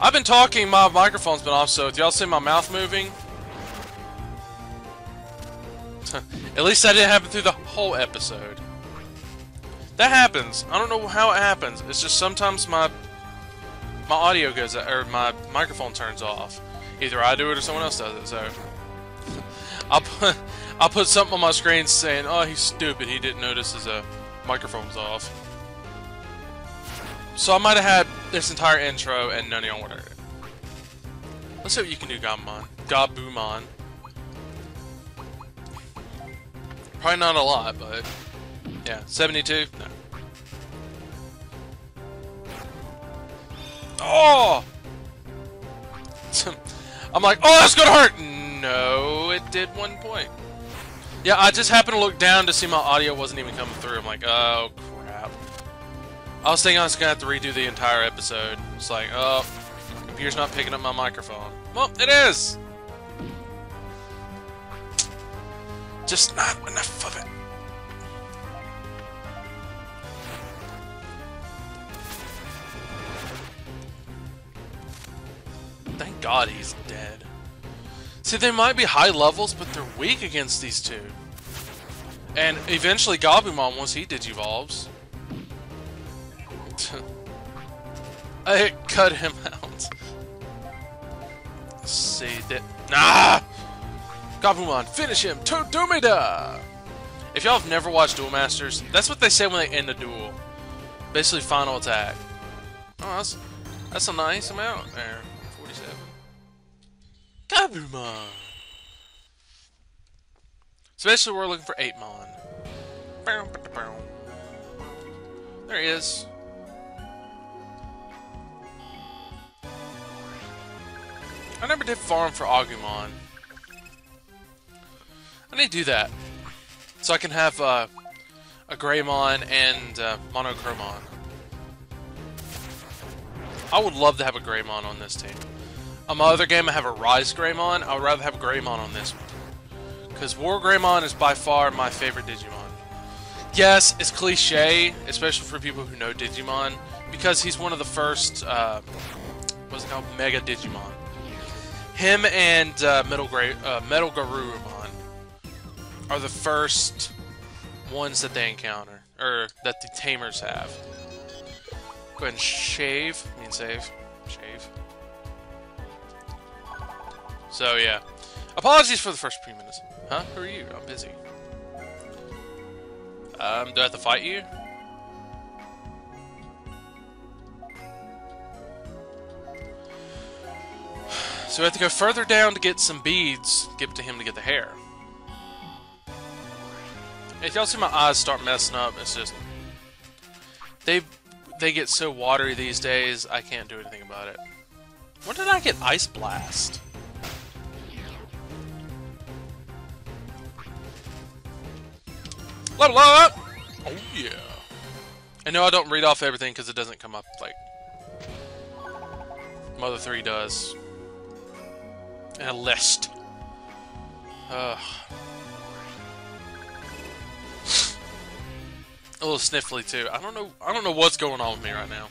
I've been talking, my microphone's been off, so if y'all see my mouth moving... At least that didn't happen through the whole episode. That happens. I don't know how it happens. It's just sometimes my my audio goes or my microphone turns off. Either I do it or someone else does it. So I'll put I'll put something on my screen saying, "Oh, he's stupid. He didn't notice his uh, microphone's off." So I might have had this entire intro and none of y'all it. Let's see what you can do, Gabumon. Gabumon. Probably not a lot, but yeah, 72? No. Oh! I'm like, oh, that's gonna hurt! No, it did one point. Yeah, I just happened to look down to see my audio wasn't even coming through. I'm like, oh. I was thinking I was gonna have to redo the entire episode. It's like, oh, computer's not picking up my microphone. Well, it is! Just not enough of it. Thank God he's dead. See, they might be high levels, but they're weak against these two. And eventually Gabumon, once he digivolves... I cut him out. See that... Nah! Gabumon, finish him! To Dumida! If y'all have never watched Duel Masters, that's what they say when they end a duel. Basically, final attack. Oh, that's, that's a nice amount there. 47. Gabumon! Especially we're looking for Apemon. There he is. I never did farm for Agumon. I need to do that. So I can have uh, a Greymon and uh, Monochromon. I would love to have a Greymon on this team. On my other game, I have a Rise Greymon. I would rather have a Greymon on this one. Because War Greymon is by far my favorite Digimon. Yes, it's cliche, especially for people who know Digimon, because he's one of the first, uh, what's it called, Mega Digimon. Him and uh, Metal, Gra uh, Metal Garurumon are the first ones that they encounter, or that the Tamers have. Go ahead and shave. I mean save. Shave. So, yeah. Apologies for the first few minutes. Huh? Who are you? I'm busy. Um, do I have to fight you? So we have to go further down to get some beads, give to him to get the hair. If y'all see my eyes start messing up, it's just... They they get so watery these days, I can't do anything about it. When did I get Ice Blast? Level up! Oh yeah. I know I don't read off everything because it doesn't come up like Mother 3 does. A list. Ugh. A little sniffly too. I don't know I don't know what's going on with me right now.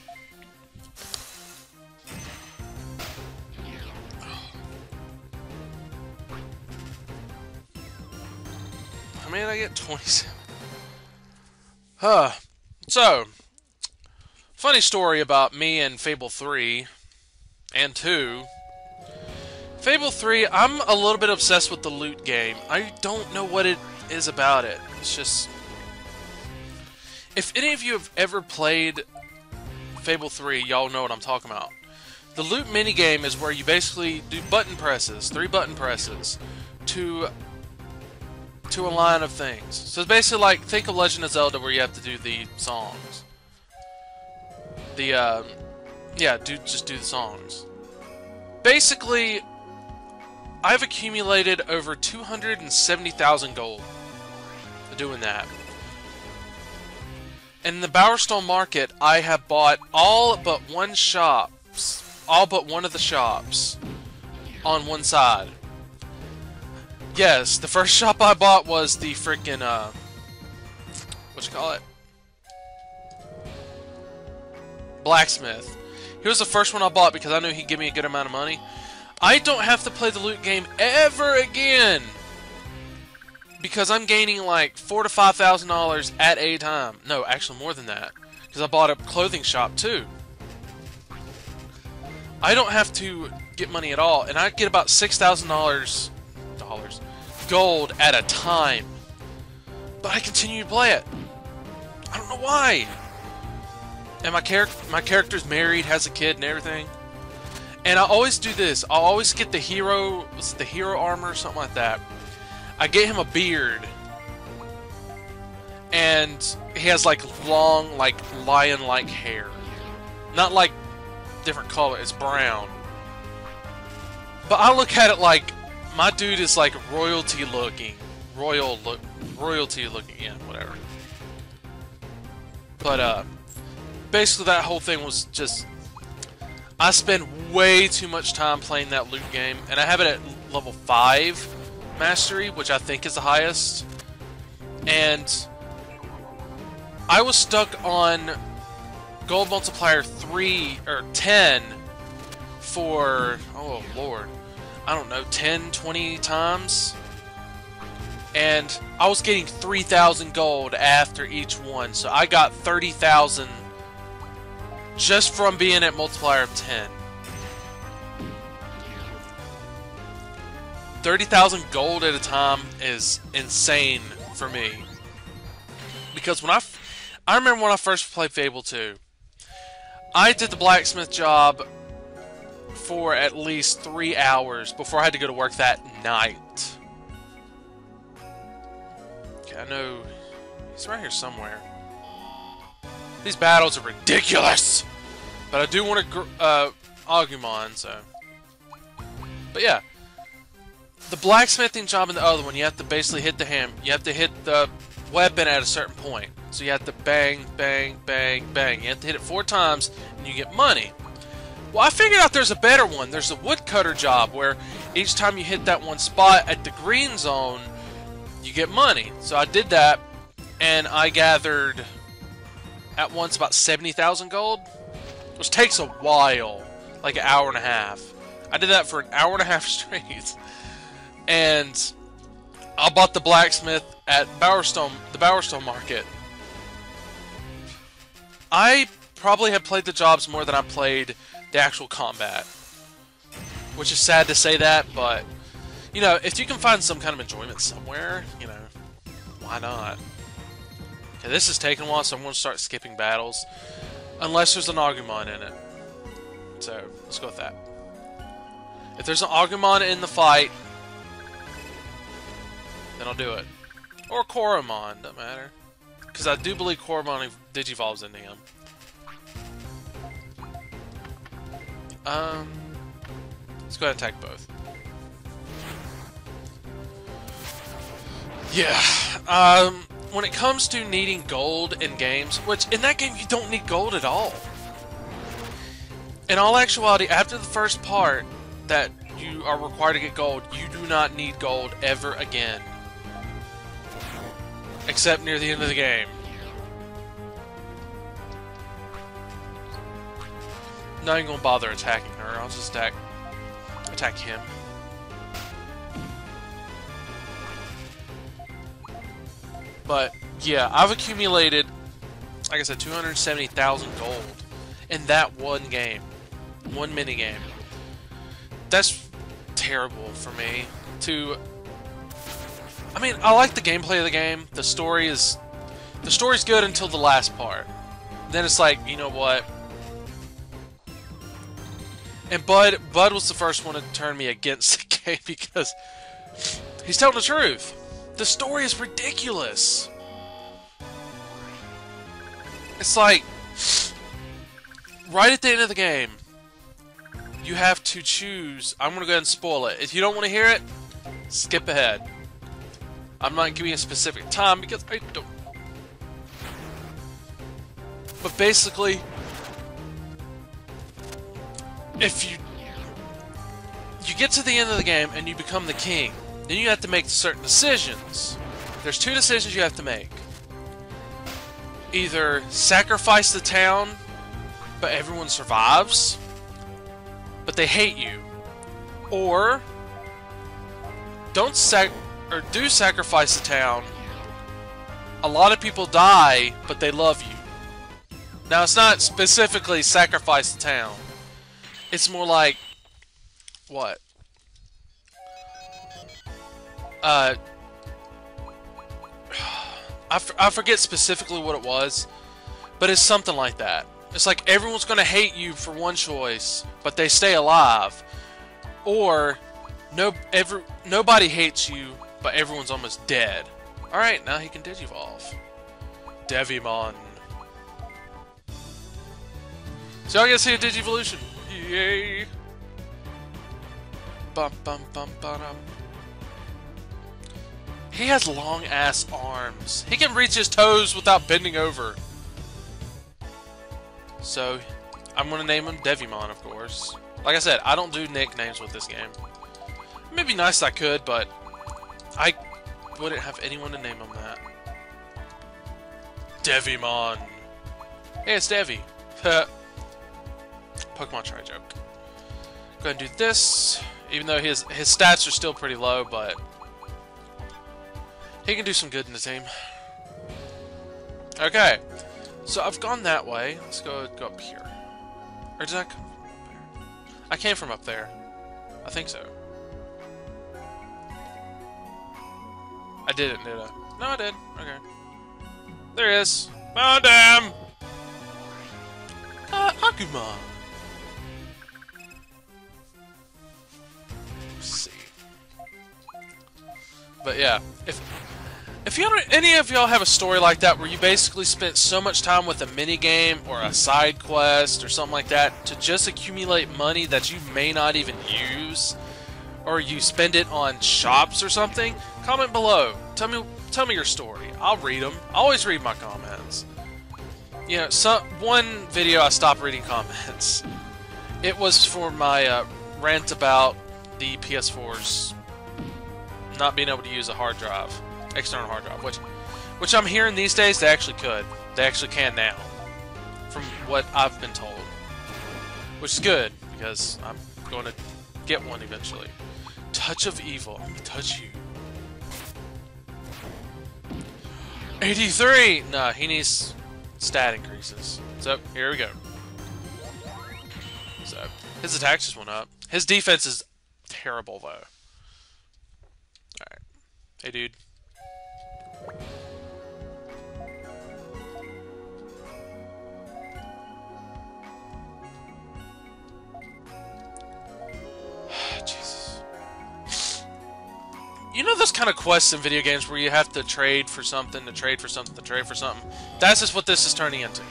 I mean I get 27. Huh. So, funny story about me and Fable 3 and 2. Fable 3, I'm a little bit obsessed with the lute game. I don't know what it is about it. It's just... If any of you have ever played Fable 3, y'all know what I'm talking about. The lute minigame is where you basically do button presses, three button presses, to to a line of things. So it's basically like, think of Legend of Zelda where you have to do the songs. The, um, yeah, do just do the songs. Basically, I've accumulated over 270,000 gold doing that. In the Bowerstone Market, I have bought all but one shops, all but one of the shops on one side. Yes, the first shop I bought was the freaking, uh, what you call it? Blacksmith. He was the first one I bought because I knew he'd give me a good amount of money. I don't have to play the lute game ever again because I'm gaining like four to five thousand dollars at a time. No, actually more than that because I bought a clothing shop too. I don't have to get money at all, and I get about six thousand dollars dollars gold at a time. But I continue to play it. I don't know why. And my character, my character's married, has a kid, and everything. And I always do this. I always get the hero, what's the hero armor, or something like that. I get him a beard, and he has like long, like lion-like hair. Not like different color. It's brown. But I look at it like my dude is like royalty looking. Royal look royalty looking, yeah, whatever. But uh basically that whole thing was just I spend way too much time playing that lute game and I have it at level 5 mastery, which I think is the highest. And I was stuck on gold multiplier 3 or 10 for oh lord I don't know, 10, 20 times. And I was getting 3,000 gold after each one. So I got 30,000 just from being at multiplier of 10. 30,000 gold at a time is insane for me. Because when I, I remember when I first played Fable 2, I did the blacksmith job for at least three hours before I had to go to work that night. Okay, I know he's right here somewhere. These battles are ridiculous! But I do want to uh, Agumon, so... But yeah. The blacksmithing job in the other one, you have to basically hit the ham. You have to hit the weapon at a certain point. So you have to bang, bang, bang, bang. You have to hit it four times, and you get money. Well, I figured out there's a better one. There's a woodcutter job where each time you hit that one spot at the green zone, you get money. So I did that, and I gathered at once about 70,000 gold, which takes a while, like an hour and a half. I did that for an hour and a half straight. And I bought the blacksmith at Bowerstone, the Bowerstone Market. I probably have played the jobs more than I played the actual combat. Which is sad to say that, but you know, if you can find some kind of enjoyment somewhere, you know, why not? Okay, this is taking a while, so I'm going to start skipping battles. Unless there's an Agumon in it. So, let's go with that. If there's an Agumon in the fight, then I'll do it. Or Koromon, doesn't matter. Because I do believe Koromon digivolves into him. Um, let's go ahead and attack both. Yeah, um, when it comes to needing gold in games, which in that game you don't need gold at all. In all actuality, after the first part that you are required to get gold, you do not need gold ever again. Except near the end of the game. Not even gonna bother attacking her, I'll just attack attack him. But yeah, I've accumulated like I said, 270,000 gold in that one game. One mini game. That's terrible for me to I mean, I like the gameplay of the game. The story is the story's good until the last part. Then it's like, you know what? And Bud Bud was the first one to turn me against the game because he's telling the truth. The story is ridiculous. It's like right at the end of the game, you have to choose. I'm gonna go ahead and spoil it. If you don't want to hear it, skip ahead. I'm not giving a specific time because I don't. But basically, if you you get to the end of the game and you become the king, then you have to make certain decisions. There's two decisions you have to make. Either sacrifice the town, but everyone survives, but they hate you, or don't sac or do sacrifice the town. A lot of people die, but they love you. Now, it's not specifically sacrifice the town. It's more like... What? Uh... I, I forget specifically what it was, but it's something like that. It's like everyone's going to hate you for one choice, but they stay alive. Or, no, every, nobody hates you, but everyone's almost dead. Alright, now he can digivolve. Devimon. So I get to see a Digivolution. Yay! Bum bum bum bum. He has long ass arms. He can reach his toes without bending over. So, I'm gonna name him Devimon, of course. Like I said, I don't do nicknames with this game. Maybe nice I could, but I wouldn't have anyone to name him that. Devimon. Hey, it's Devi. Pokemon Tri joke. Go ahead and do this, even though his his stats are still pretty low, but he can do some good in the team. Okay, so I've gone that way. Let's go go up here. Or did I come from up there? I came from up there. I think so. I didn't, did I? No, I did. Okay. There he is. Him! Uh, Agumon. see. But yeah, if if any of y'all have a story like that where you basically spent so much time with a mini game or a side quest or something like that to just accumulate money that you may not even use, or you spend it on shops or something, comment below. Tell me tell me your story. I'll read them. I always read my comments. You know, some one video I stopped reading comments. It was for my uh, rant about the PS4's not being able to use a hard drive, external hard drive, which, which I'm hearing these days they actually could. They actually can now, from what I've been told, which is good because I'm going to get one eventually. Touch of Evil, I'm gonna touch you. 83! Nah, he needs stat increases. So, here we go. So, his attack just went up. His defense is terrible, though. Alright. Hey, dude. You know those kind of quests in video games where you have to trade for something, to trade for something, to trade for something? That's just what this is turning into.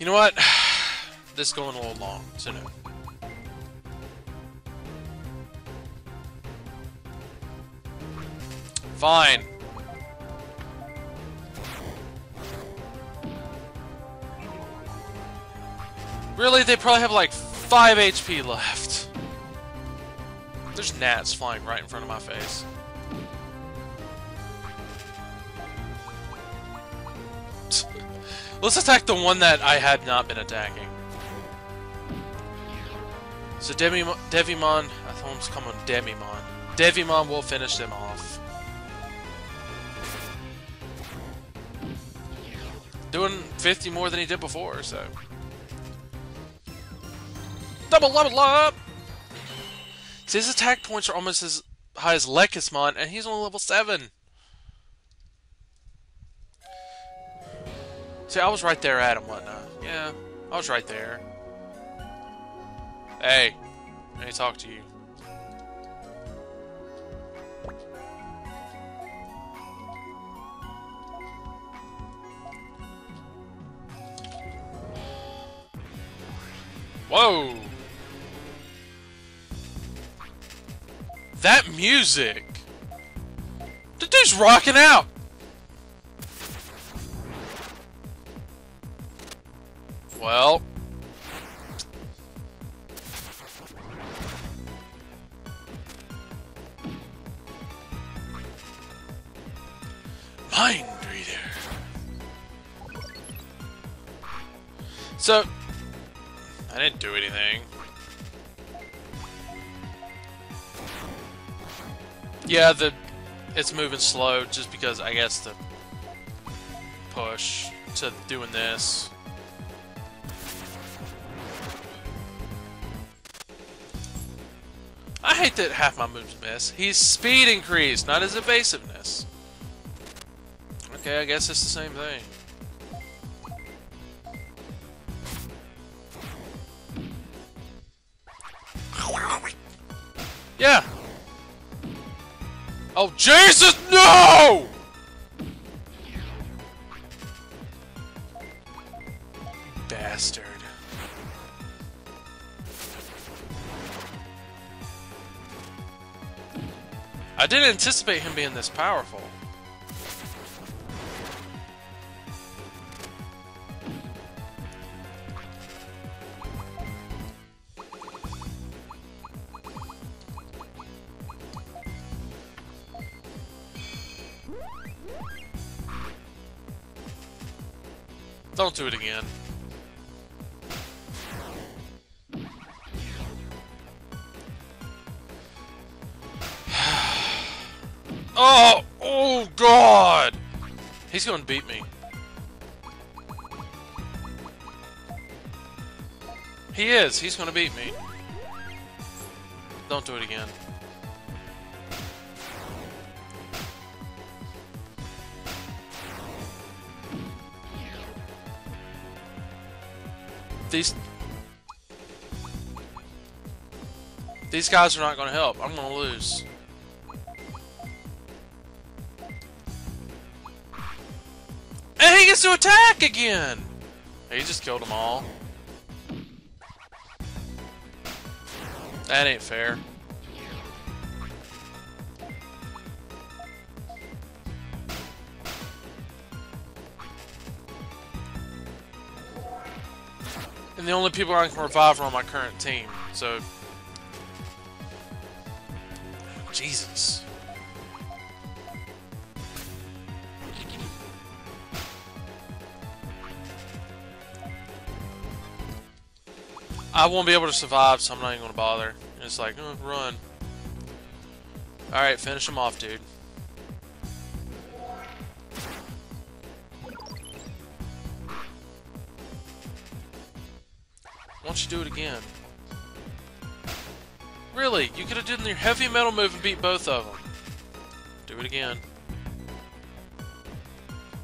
You know what? This is going a little long, so no. Fine. Really? They probably have like 5 HP left. There's gnats flying right in front of my face. Let's attack the one that I had not been attacking. So Devimon, Devimon I thought was coming Demimon. Devimon will finish them off. Doing 50 more than he did before, so. Double level up! See, his attack points are almost as high as Lekismon, and he's only level 7. See, I was right there at him, wasn't I? Yeah, I was right there. Hey, let me talk to you. Whoa! That music! The dude's rocking out! Well... Mind Reader. So, I didn't do anything. Yeah, the it's moving slow just because I guess the push to doing this. I hate that half my moves miss. He's speed increase, not his evasiveness. Okay, I guess it's the same thing. Jesus, no! Bastard. I didn't anticipate him being this powerful. Don't do it again. oh! Oh, God! He's gonna beat me. He is. He's gonna beat me. Don't do it again. These... These guys are not going to help. I'm going to lose. And he gets to attack again! He just killed them all. That ain't fair. And the only people I can revive are on my current team, so... Jesus. I won't be able to survive, so I'm not even going to bother. It's like, oh, run. Alright, finish him off, dude. Do it again? Really? You could have done your heavy metal move and beat both of them. Do it again.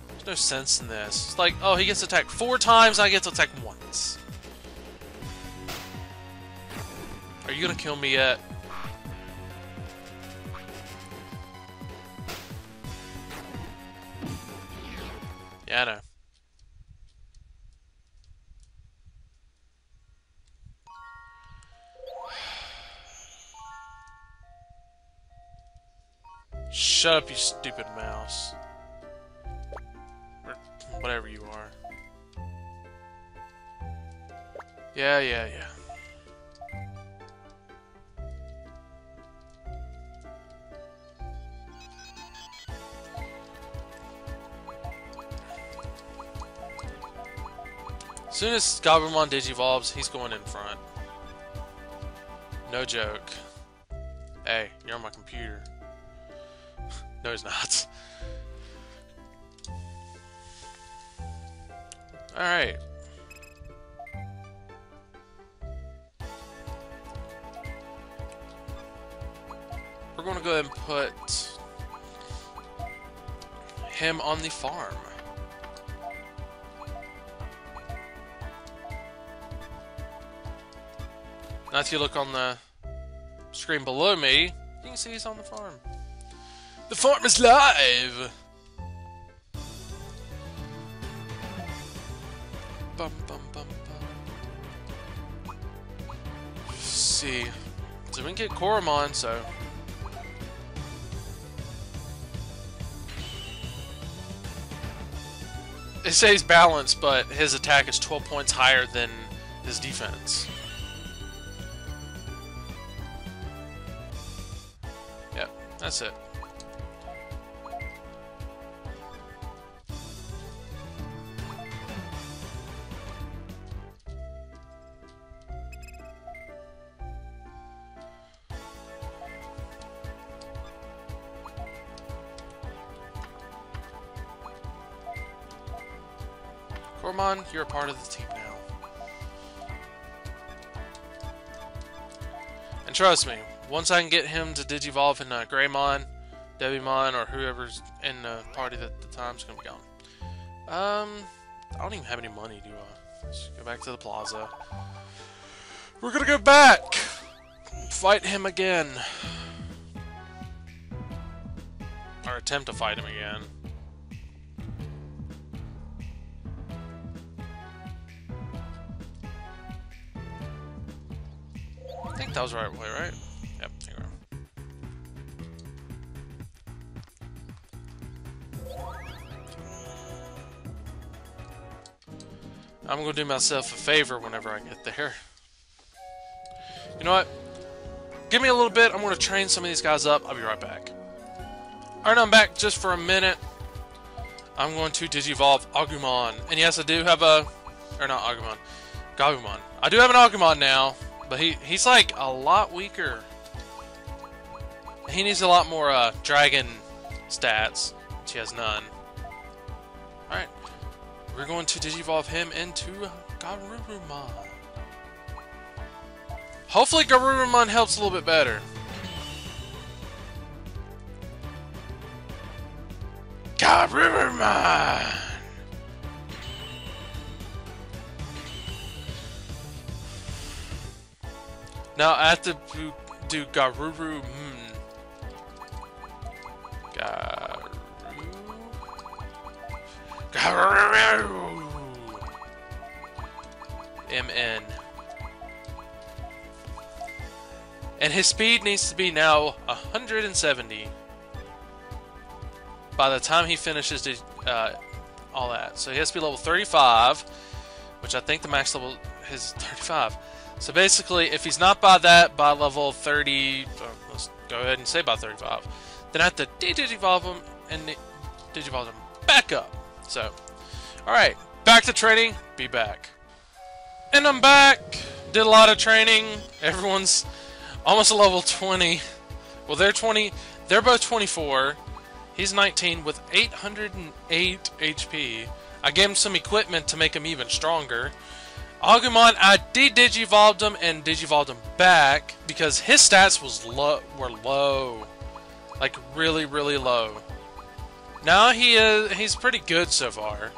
There's no sense in this. It's like, oh, he gets attacked four times, I get to attack once. Are you gonna kill me yet? Shut up, you stupid mouse. Or whatever you are. Yeah, yeah, yeah. As soon as Gabumon digivolves, he's going in front. No joke. Hey, you're on my computer. No, he's not. Alright. We're going to go ahead and put him on the farm. Now if you look on the screen below me, you can see he's on the farm. The farm is live! Bum, bum, bum, bum. Let's see. So we can get Koromon, so... It says balanced, but his attack is 12 points higher than his defense. Yep, that's it. Koromon, you're a part of the team now. And trust me, once I can get him to digivolve in uh, Greymon, Devimon, or whoever's in the party at the time's gonna be gone. Um, I don't even have any money, do I? Let's go back to the plaza. We're gonna go back! Fight him again. Or attempt to fight him again. That was right way, right? Yep. I'm going to do myself a favor whenever I get there. You know what? Give me a little bit. I'm to train some of these guys up. I'll be right back. Alright, I'm back just for a minute. I'm going to Digivolve Agumon. And yes, I do have a... Or not Agumon. Gabumon. I do have an Agumon now. But he he's like a lot weaker. He needs a lot more uh, dragon stats. She has none. Alright. We're going to digivolve him into Garurumon. Hopefully Garurumon helps a little bit better. Garurumon! Now I have to do Garuru. Hmm. Gar MN. And his speed needs to be now 170 by the time he finishes the, uh, all that. So he has to be level 35, which I think the max level is 35. So basically, if he's not by that, by level 30, uh, let's go ahead and say by 35, then I have to digivolve him and digivolve him back up. So, alright, back to training, be back. And I'm back! Did a lot of training, everyone's almost a level 20. Well, they're 20, they're both 24. He's 19 with 808 HP. I gave him some equipment to make him even stronger. Agumon, I de-digivolved him and digivolved him back because his stats was low, were low. Like, really, really low. Now he is, he's pretty good so far.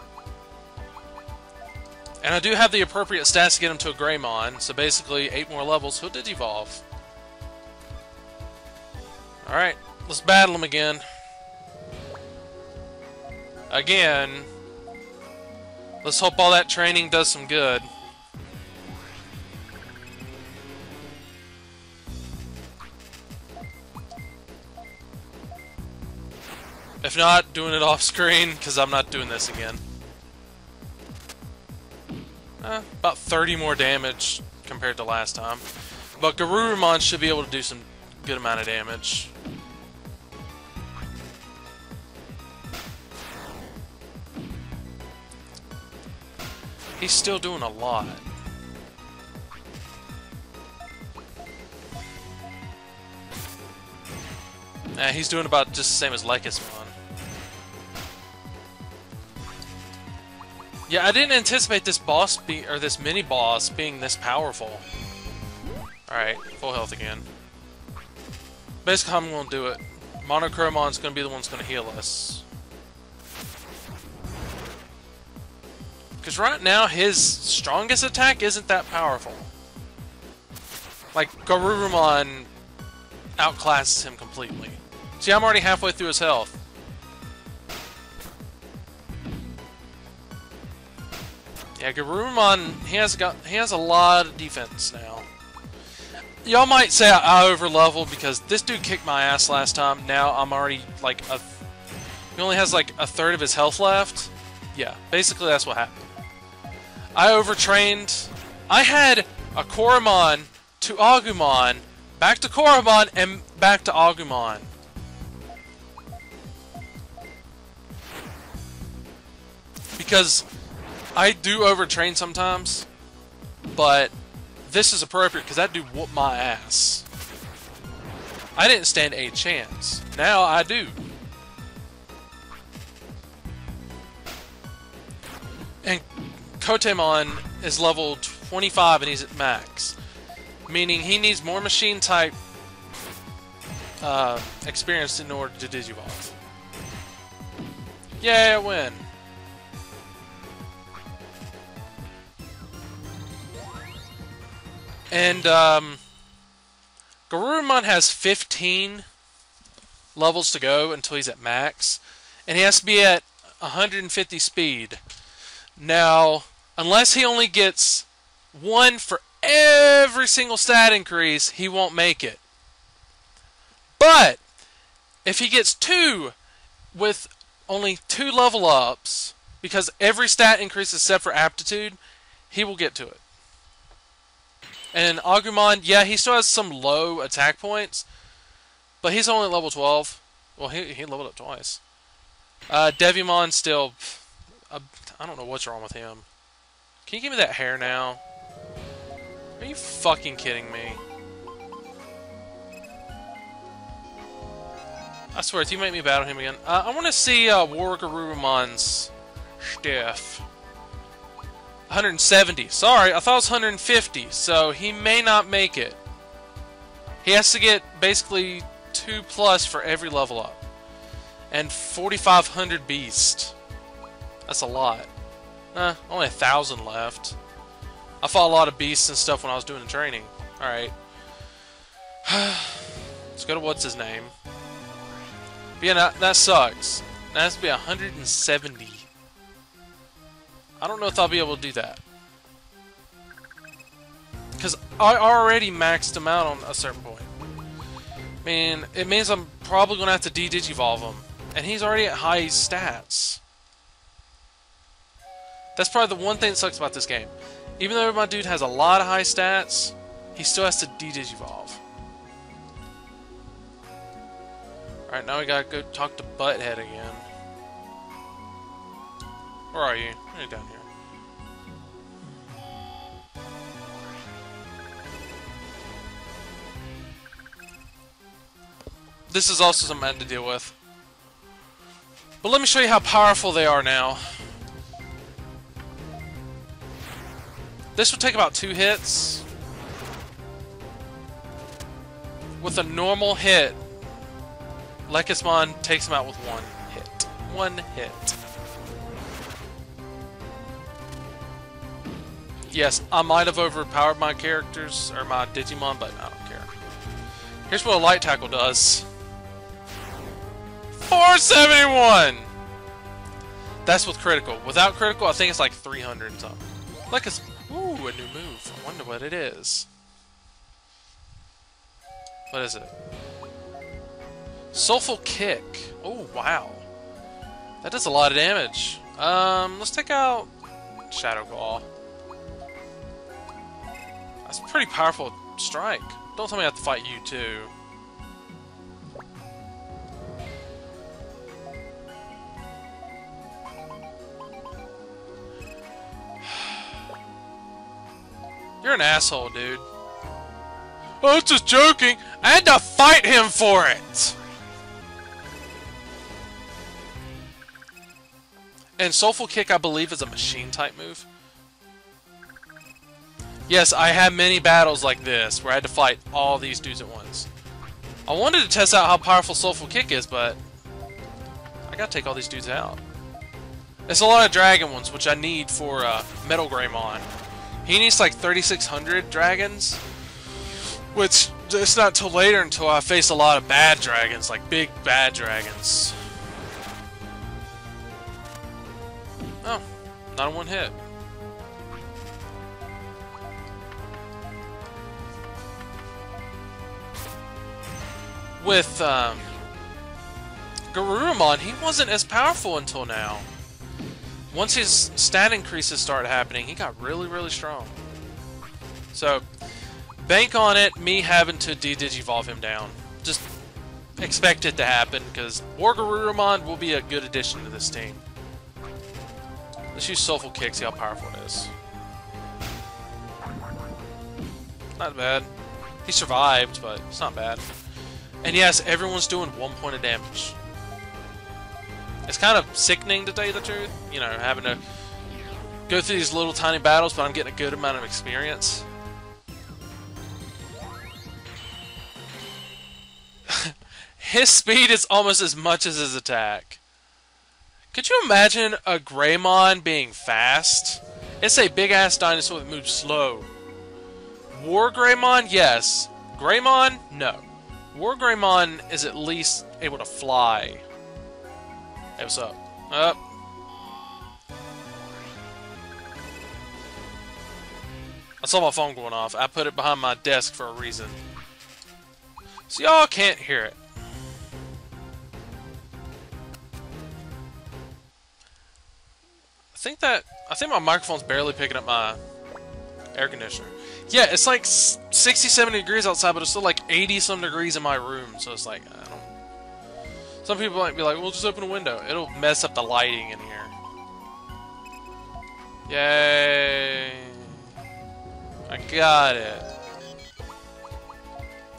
And I do have the appropriate stats to get him to a Greymon, so basically 8 more levels, he'll Digivolve. Alright, let's battle him again. Again. Let's hope all that training does some good. If not, doing it off screen, because I'm not doing this again. Eh, about 30 more damage compared to last time. But Garurumon should be able to do some good amount of damage. He's still doing a lot. Eh, he's doing about just the same as Lekismon. Yeah, I didn't anticipate this boss be or this mini boss being this powerful. Alright, full health again. Basically, I'm gonna do it. Monochromon's gonna be the one that's gonna heal us. Because right now, his strongest attack isn't that powerful. Like, Garurumon outclasses him completely. See, I'm already halfway through his health. Yeah, Garurumon, he has got he has a lot of defense now. Y'all might say I, I over leveled because this dude kicked my ass last time. Now I'm already like a he only has like a third of his health left. Yeah, basically that's what happened. I overtrained. I had a Koromon to Agumon, back to Koromon, and back to Agumon. Because I do overtrain sometimes, but this is appropriate because that dude whooped my ass. I didn't stand a chance. Now I do. And Kotemon is level 25 and he's at max. Meaning he needs more machine type uh, experience in order to Digivolve. Yeah, win. And um, Garurumon has 15 levels to go until he's at max, and he has to be at 150 speed. Now, unless he only gets one for every single stat increase, he won't make it. But if he gets two with only two level ups, because every stat increase except for aptitude, he will get to it. And Agumon, yeah, he still has some low attack points, but he's only level 12. Well, he, he leveled up twice. Uh, Devimon still... Uh, I don't know what's wrong with him. Can you give me that hair now? Are you fucking kidding me? I swear, if you make me battle him again... Uh, I want to see uh, Wargarurumon's stuff. 170. Sorry, I thought it was 150, so he may not make it. He has to get basically 2 plus for every level up. And 4,500 beast. That's a lot. Eh, only a thousand left. I fought a lot of beasts and stuff when I was doing the training. Alright. Let's go to what's his name. But yeah, that, that sucks. That has to be 170. I don't know if I'll be able to do that. Because I already maxed him out on a certain point. I mean, it means I'm probably going to have to de-digivolve him. And he's already at high stats. That's probably the one thing that sucks about this game. Even though my dude has a lot of high stats, he still has to de-digivolve. Alright, now we gotta go talk to Butthead again. Where are you? You're down here. This is also some men to deal with. But let me show you how powerful they are now. This would take about two hits. With a normal hit, Lekismon takes him out with one hit. One hit. Yes, I might have overpowered my characters, or my Digimon, but I don't care. Here's what a Light Tackle does. 471! That's with critical. Without critical, I think it's like 300 and something. Like. Ooh, a new move. I wonder what it is. What is it? Soulful Kick. Oh, wow. That does a lot of damage. Um, let's take out Shadow Claw. That's a pretty powerful strike. Don't tell me I have to fight you too. You're an asshole, dude. I was just joking. I had to fight him for it. And Soulful Kick, I believe, is a machine type move. Yes, I had many battles like this where I had to fight all these dudes at once. I wanted to test out how powerful Soulful Kick is, but I gotta take all these dudes out. It's a lot of dragon ones, which I need for uh, Metal Greymon. He needs like 3,600 dragons, which it's not till later until I face a lot of bad dragons, like big bad dragons. Oh, not a one hit. With um, Garurumon, he wasn't as powerful until now. Once his stat increases started happening, he got really, really strong. So, bank on it, me having to de-digivolve him down. Just expect it to happen, because Wargarurumon will be a good addition to this team. Let's use Soulful Kick, see how powerful it is. Not bad. He survived, but it's not bad. And yes, everyone's doing one point of damage. It's kind of sickening to tell you the truth, you know, having to go through these little tiny battles, but I'm getting a good amount of experience. his speed is almost as much as his attack. Could you imagine a Greymon being fast? It's a big-ass dinosaur that moves slow. War Greymon, yes. Greymon, no. War Greymon is at least able to fly. Hey, what's up? Up. I saw my phone going off. I put it behind my desk for a reason. So y'all can't hear it. I think that... I think my microphone's barely picking up my air conditioner. Yeah, it's like 60, 70 degrees outside, but it's still like 80 some degrees in my room. So it's like, I don't some people might be like, we'll just open a window. It'll mess up the lighting in here. Yay. I got it.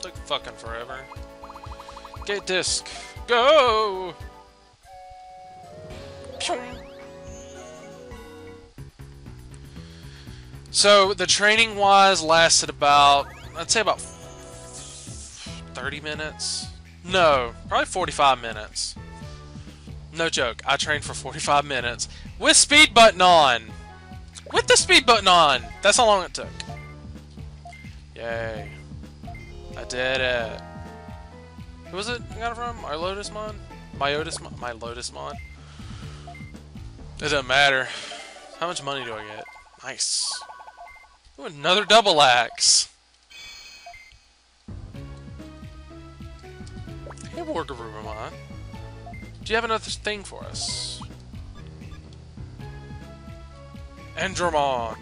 Took fucking forever. Get disc. Go! So, the training wise lasted about, I'd say about 30 minutes. No, probably 45 minutes. No joke, I trained for 45 minutes with speed button on. With the speed button on. That's how long it took. Yay. I did it. Who was it I got it from? My Lotusmon? My Lotusmon? My Lotusmon? It doesn't matter. How much money do I get? Nice. Ooh, another double axe. Hey, Wargarurumon. Do you have another thing for us? Andromon!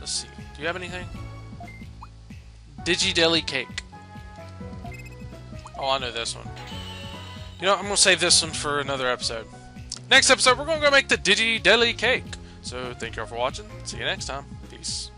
Let's see. Do you have anything? Digi Deli Cake. Oh, I know this one. You know, I'm gonna save this one for another episode. Next episode, we're gonna go make the Digi Deli Cake. So, thank you all for watching. See you next time. Peace.